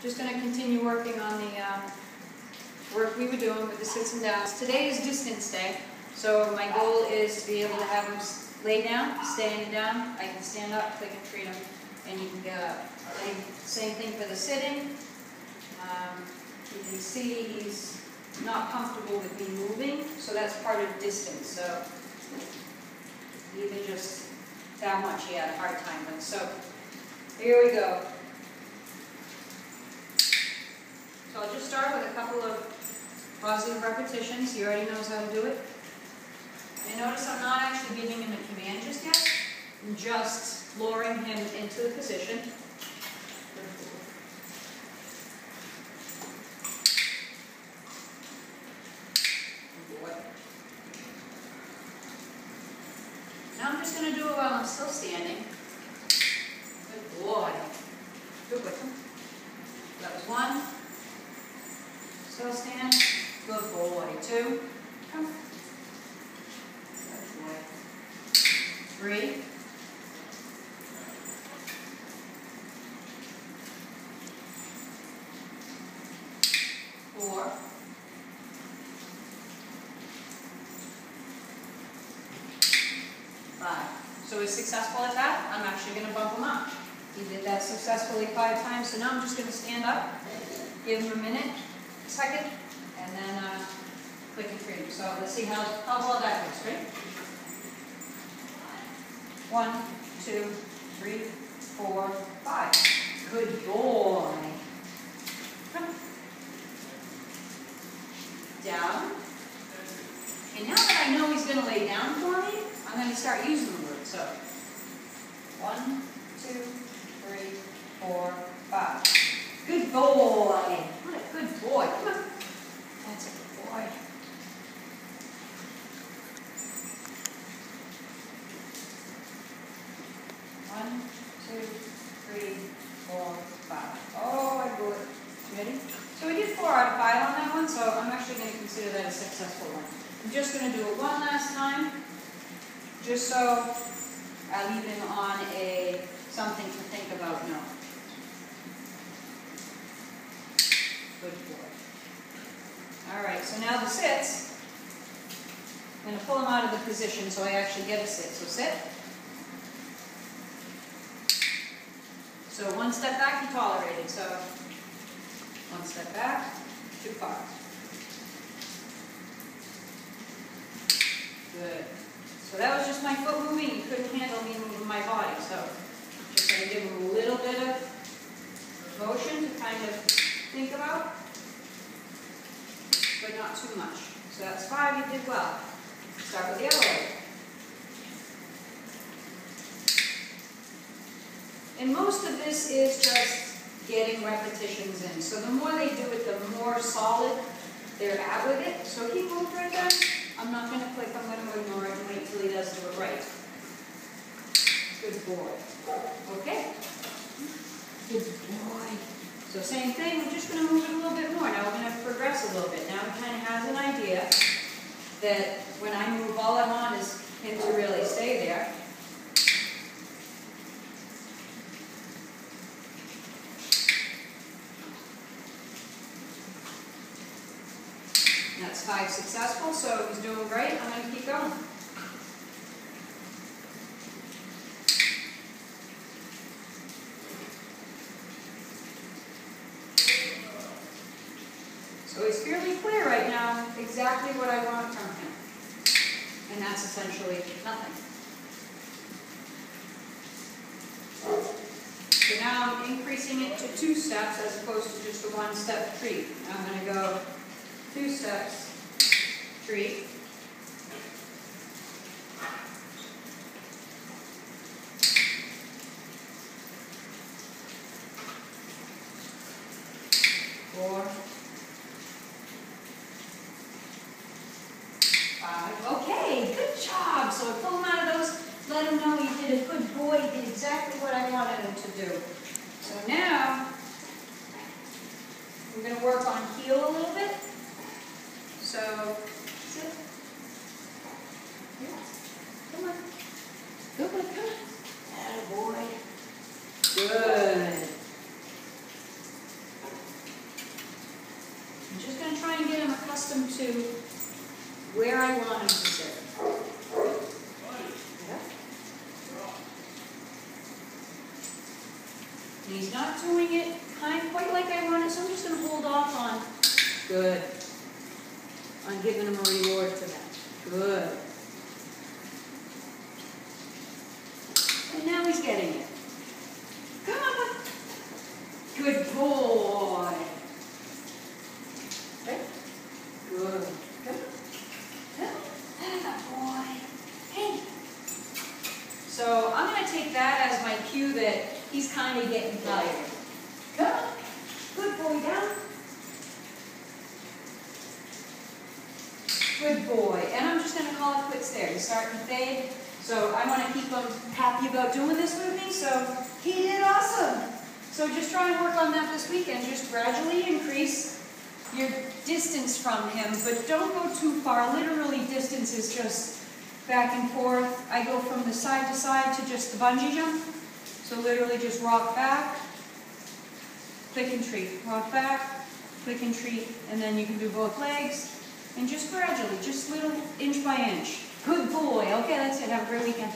Just going to continue working on the um, work we were doing with the sits and downs. Today is distance day, so my goal is to be able to have them lay down, standing down. I can stand up, click and treat them, and you can get up. Same thing for the sitting. Um, you can see he's not comfortable with me moving, so that's part of distance. So even just that much he had a hard time with. So here we go. So I'll just start with a couple of positive repetitions. He already knows how to do it. And notice I'm not actually giving him a command just yet. I'm just lowering him into the position. Now I'm just going to do it while I'm still standing. Good boy. Good boy. That was one. Still stand. Good boy. Two. Come. Good boy. Three. Four. Five. So he's successful at that. I'm actually going to bump him up. He did that successfully five times, so now I'm just going to stand up, give him a minute, second, and then uh, click and treat. So let's see how, how well that goes, right? One, two, three, four, five. Good boy. Down. And now that I know he's going to lay down for me, I'm going to start using the word. So, one, two, three, four, five. Good boy. Boy. That's a good boy. One, two, three, four, five. Oh, I blew it. Ready? So we did four out of five on that one, so I'm actually going to consider that a successful one. I'm just going to do it one last time, just so I leave him on a something to think about No. Good boy. All right, so now the sits. I'm going to pull him out of the position so I actually get a sit. So sit. So one step back, he tolerated. So one step back, too far. Good. So that was just my foot moving. He couldn't handle me moving my body. So just going to give him a little bit of motion to kind of think about, but not too much. So that's five. You did well. Start with the other leg. And most of this is just getting repetitions in. So the more they do it, the more solid they're at with it. So he moved right there. I'm not going to click. I'm going to ignore it and wait till he does do it right. Good boy. Okay. Good boy. So same thing. We're just going to move it a little bit more. Now we're going to progress a little bit. Now he kind of has an idea that when I move, all I want is him to really stay there. That's five successful, so he's doing great. I'm going to keep going. So he's fairly clear right now exactly what I want from him. And that's essentially nothing. So now I'm increasing it to two steps as opposed to just a one-step treat. I'm going to go two steps, treat. Four. Five. Okay, good job. I pull him out of those. Let him know he did a good boy. He did exactly what I wanted him to do. So now, we're going to work on heel a little bit. So, sit. Yeah. Come on. Good, good, good. Atta boy. Good. I'm just gonna try and get him accustomed to where I want him to sit. And he's not doing it kind, quite like I want it, so I'm just gonna hold off on, good. On giving him a reward for that, good. And now he's getting it. Come on. Good boy. Okay. Good. Good boy. Hey. So I'm going to take that as my cue that he's kind of getting tired. Come on. Good boy. Down. Good boy. And I'm just going to call it quits there. He's starting to fade. So I want to keep him happy about doing this with me. So he did awesome. So just try and work on that this weekend. Just gradually increase your distance from him, but don't go too far. Literally, distance is just back and forth. I go from the side to side to just the bungee jump. So literally just rock back, click and treat. Rock back, click and treat, and then you can do both legs. And just gradually, just little inch by inch. Good boy. Okay, that's it. Have a great weekend.